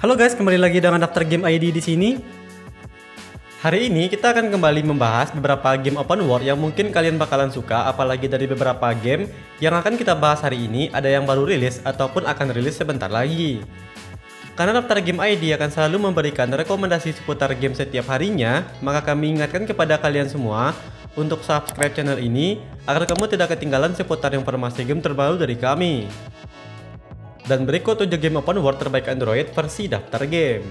Halo guys, kembali lagi dengan daftar game ID di sini. Hari ini kita akan kembali membahas beberapa game open world yang mungkin kalian bakalan suka apalagi dari beberapa game yang akan kita bahas hari ini ada yang baru rilis ataupun akan rilis sebentar lagi. Karena daftar game ID akan selalu memberikan rekomendasi seputar game setiap harinya, maka kami ingatkan kepada kalian semua untuk subscribe channel ini agar kamu tidak ketinggalan seputar informasi game terbaru dari kami. Dan berikut 7 game open world terbaik Android versi daftar game.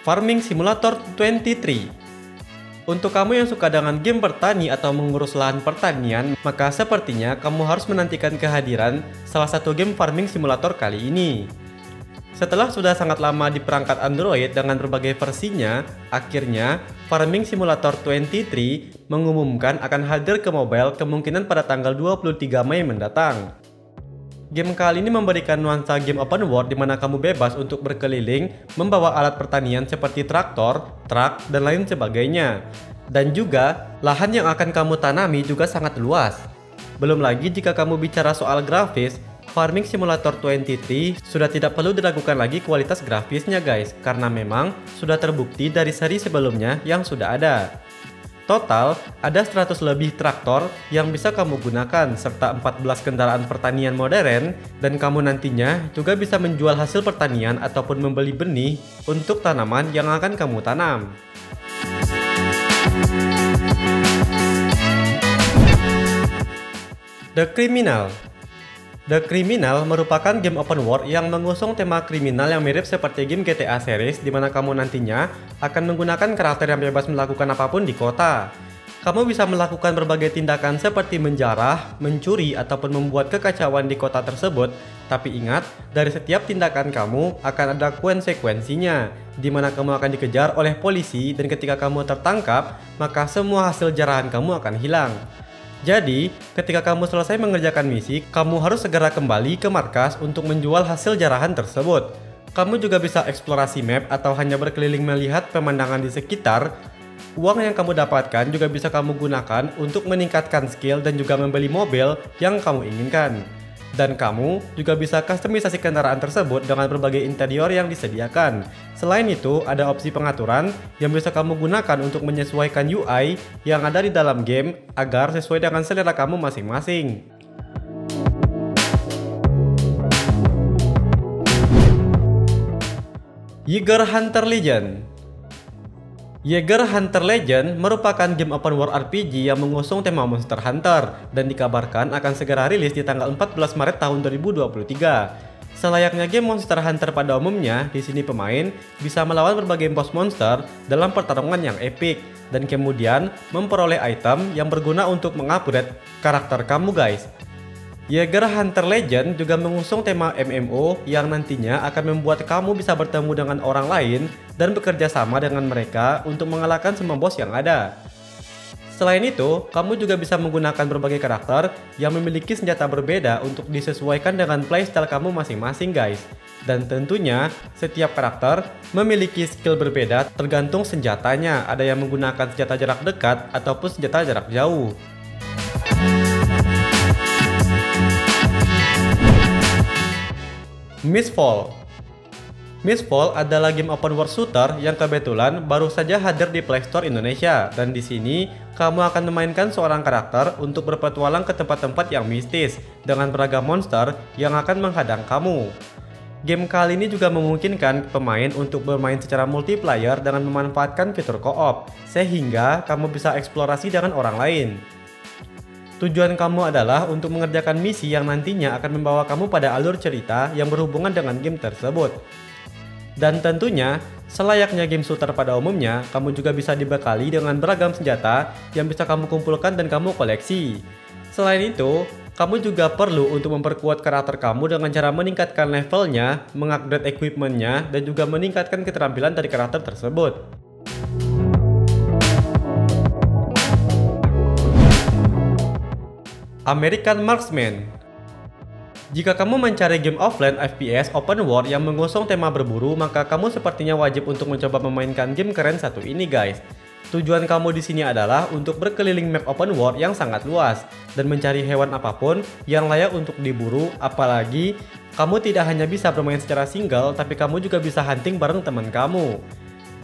Farming Simulator 23 Untuk kamu yang suka dengan game bertani atau mengurus lahan pertanian, maka sepertinya kamu harus menantikan kehadiran salah satu game farming simulator kali ini. Setelah sudah sangat lama di perangkat Android dengan berbagai versinya, akhirnya Farming Simulator 23 mengumumkan akan hadir ke mobile kemungkinan pada tanggal 23 Mei mendatang. Game kali ini memberikan nuansa game open world di mana kamu bebas untuk berkeliling, membawa alat pertanian seperti traktor, truk, dan lain sebagainya. Dan juga, lahan yang akan kamu tanami juga sangat luas. Belum lagi jika kamu bicara soal grafis, Farming Simulator 23 sudah tidak perlu diragukan lagi kualitas grafisnya guys, karena memang sudah terbukti dari seri sebelumnya yang sudah ada. Total, ada 100 lebih traktor yang bisa kamu gunakan, serta 14 kendaraan pertanian modern, dan kamu nantinya juga bisa menjual hasil pertanian ataupun membeli benih untuk tanaman yang akan kamu tanam. The Criminal The Criminal merupakan game open world yang mengusung tema kriminal yang mirip seperti game GTA series di mana kamu nantinya akan menggunakan karakter yang bebas melakukan apa pun di kota. Kamu bisa melakukan berbagai tindakan seperti menjarah, mencuri, ataupun membuat kekacauan di kota tersebut. Tapi ingat, dari setiap tindakan kamu akan ada konsekuensinya, di mana kamu akan dikejar oleh polisi dan ketika kamu tertangkap, maka semua hasil jarahan kamu akan hilang. Jadi, ketika kamu selesai mengerjakan misi, kamu harus segera kembali ke markas untuk menjual hasil jarahan tersebut. Kamu juga bisa eksplorasi map atau hanya berkeliling melihat pemandangan di sekitar. Uang yang kamu dapatkan juga bisa kamu gunakan untuk meningkatkan skill dan juga membeli mobil yang kamu inginkan. Dan kamu juga bisa kustomisasi kendaraan tersebut dengan berbagai interior yang disediakan. Selain itu, ada opsi pengaturan yang bisa kamu gunakan untuk menyesuaikan UI yang ada di dalam game agar sesuai dengan selera kamu masing-masing. Yeager Hunter Legend Yeager Hunter Legend merupakan game open world RPG yang mengusung tema Monster Hunter dan dikabarkan akan segera rilis di tanggal 14 Maret tahun 2023. Selayaknya game Monster Hunter pada umumnya, di sini pemain bisa melawan berbagai boss monster dalam pertarungan yang epic dan kemudian memperoleh item yang berguna untuk mengupgrade karakter kamu guys. Yeager Hunter Legend juga mengusung tema MMO yang nantinya akan membuat kamu bisa bertemu dengan orang lain dan bekerja sama dengan mereka untuk mengalahkan semua bos yang ada. Selain itu, kamu juga bisa menggunakan berbagai karakter yang memiliki senjata berbeda untuk disesuaikan dengan playstyle kamu masing-masing guys. Dan tentunya, setiap karakter memiliki skill berbeda tergantung senjatanya, ada yang menggunakan senjata jarak dekat ataupun senjata jarak jauh. Mistfall Mistfall adalah game open world shooter yang kebetulan baru saja hadir di Play Store Indonesia dan di sini kamu akan memainkan seorang karakter untuk berpetualang ke tempat-tempat yang mistis dengan beragam monster yang akan menghadang kamu. Game kali ini juga memungkinkan pemain untuk bermain secara multiplayer dengan memanfaatkan fitur co-op sehingga kamu bisa eksplorasi dengan orang lain. Tujuan kamu adalah untuk mengerjakan misi yang nantinya akan membawa kamu pada alur cerita yang berhubungan dengan game tersebut. Dan tentunya, selayaknya game shooter pada umumnya, kamu juga bisa dibekali dengan beragam senjata yang bisa kamu kumpulkan dan kamu koleksi. Selain itu, kamu juga perlu untuk memperkuat karakter kamu dengan cara meningkatkan levelnya, mengupgrade equipmentnya, dan juga meningkatkan keterampilan dari karakter tersebut. American Marksman Jika kamu mencari game offline FPS open world yang mengusung tema berburu, maka kamu sepertinya wajib untuk mencoba memainkan game keren satu ini guys. Tujuan kamu di sini adalah untuk berkeliling map open world yang sangat luas dan mencari hewan apa pun yang layak untuk diburu, apalagi kamu tidak hanya bisa bermain secara single, tapi kamu juga bisa hunting bareng teman kamu.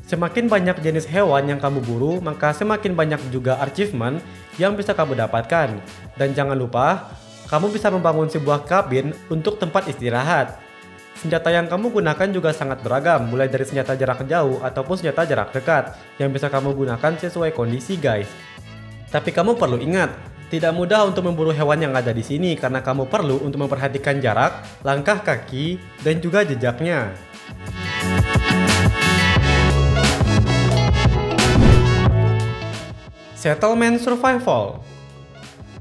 Semakin banyak jenis hewan yang kamu buru, maka semakin banyak juga achievement yang bisa kamu dapatkan. Dan jangan lupa, kamu bisa membangun sebuah kabin untuk tempat istirahat. Senjata yang kamu gunakan juga sangat beragam, mulai dari senjata jarak jauh ataupun senjata jarak dekat, yang bisa kamu gunakan sesuai kondisi guys. Tapi kamu perlu ingat, tidak mudah untuk memburu hewan yang ada di sini karena kamu perlu untuk memperhatikan jarak, langkah kaki, dan juga jejaknya. Settlement Survival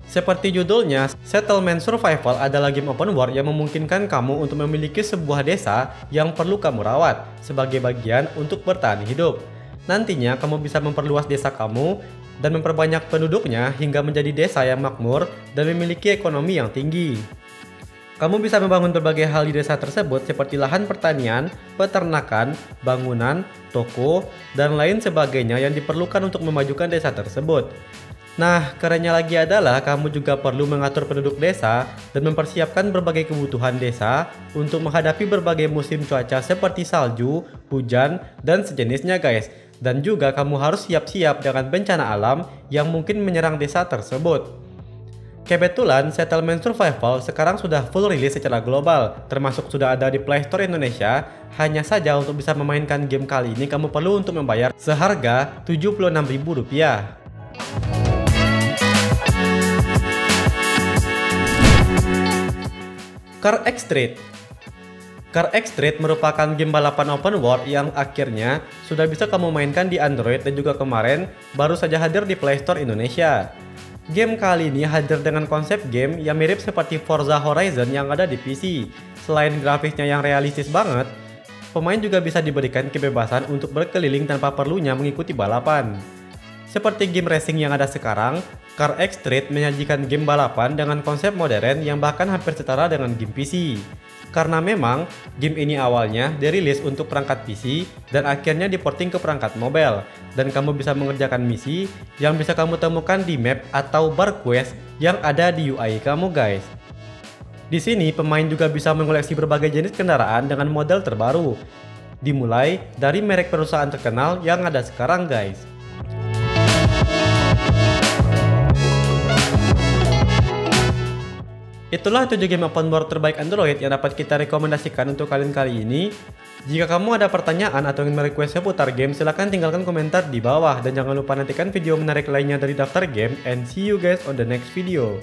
seperti judulnya, Settlement Survival adalah game open world yang memungkinkan kamu untuk memiliki sebuah desa yang perlu kamu rawat sebagai bagian untuk bertahan hidup. Nantinya kamu bisa memperluas desa kamu dan memperbanyak penduduknya hingga menjadi desa yang makmur dan memiliki ekonomi yang tinggi. Kamu bisa membangun berbagai hal di desa tersebut seperti lahan pertanian, peternakan, bangunan, toko, dan lain sebagainya yang diperlukan untuk memajukan desa tersebut. Nah, kerennya lagi adalah kamu juga perlu mengatur penduduk desa dan mempersiapkan berbagai kebutuhan desa untuk menghadapi berbagai musim cuaca seperti salju, hujan, dan sejenisnya guys. Dan juga kamu harus siap-siap dengan bencana alam yang mungkin menyerang desa tersebut. Kebetulan Settlement Survival sekarang sudah full rilis secara global, termasuk sudah ada di Play Store Indonesia. Hanya saja untuk bisa memainkan game kali ini kamu perlu untuk membayar seharga Rp76.000. Car X Street Car X Street merupakan game balapan open world yang akhirnya sudah bisa kamu mainkan di Android dan juga kemarin baru saja hadir di Play Store Indonesia. Game kali ini hadir dengan konsep game yang mirip seperti Forza Horizon yang ada di PC. Selain grafisnya yang realistis banget, pemain juga bisa diberikan kebebasan untuk berkeliling tanpa perlunya mengikuti balapan. Seperti game racing yang ada sekarang, Car X Street menyajikan game balapan dengan konsep modern yang bahkan hampir setara dengan game PC. Karena memang game ini awalnya dirilis untuk perangkat PC dan akhirnya diporting ke perangkat mobile dan kamu bisa mengerjakan misi yang bisa kamu temukan di map atau bar quest yang ada di UI kamu guys. Di sini pemain juga bisa mengoleksi berbagai jenis kendaraan dengan model terbaru. Dimulai dari merek perusahaan terkenal yang ada sekarang guys. Itulah 7 game open world terbaik Android yang dapat kita rekomendasikan untuk kalian kali ini. Jika kamu ada pertanyaan atau ingin merequest seputar game, silahkan tinggalkan komentar di bawah. Dan jangan lupa nantikan video menarik lainnya dari daftar game. And see you guys on the next video.